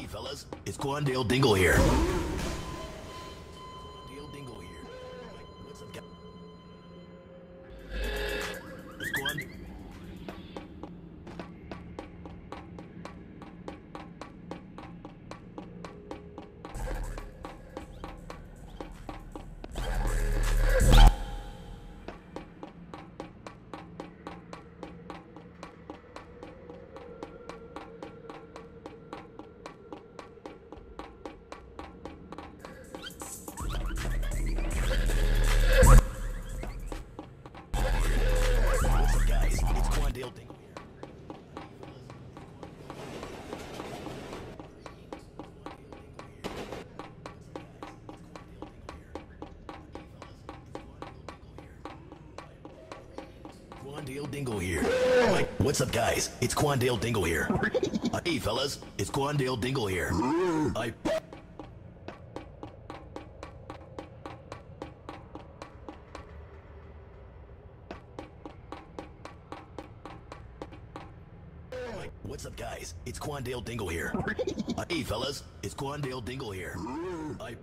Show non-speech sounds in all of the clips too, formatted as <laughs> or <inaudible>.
Hey, fellas, it's Quandale Dingle here. Quandale Dingle here. Like, what's up, guys? It's Quandale Dingle here. Uh, hey, fellas, it's Quandale Dingle here. I. What's up, guys? It's Quandale Dingle here. Uh, hey, fellas, it's Quandale Dingle here. I.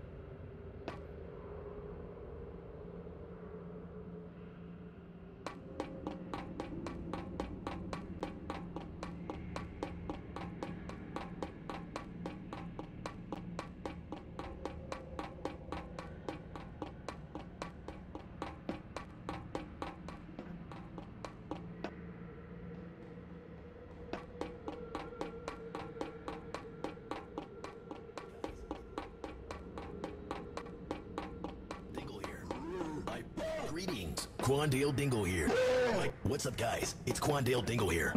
greetings, Quandale Dingle here. Like, what's up, guys? It's Quandale Dingle here.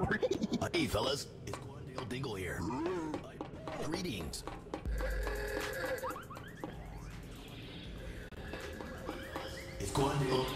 Uh, <laughs> hey, fellas, it's Quandale Dingle here. I, greetings. It's Quandale.